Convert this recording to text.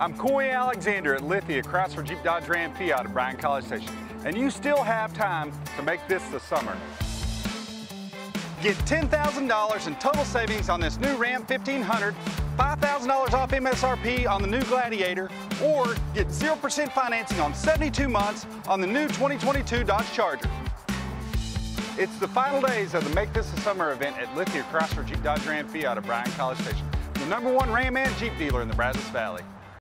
I'm Coy Alexander at Lithia Chrysler Jeep Dodge Ram Fiat at Bryan College Station, and you still have time to make this the summer. Get $10,000 in total savings on this new Ram 1500, $5,000 off MSRP on the new Gladiator, or get 0% financing on 72 months on the new 2022 Dodge Charger. It's the final days of the Make This a Summer event at Lithia Chrysler Jeep Dodge Ram Fiat at Bryan College Station, the number one Ram and Jeep dealer in the Brazos Valley.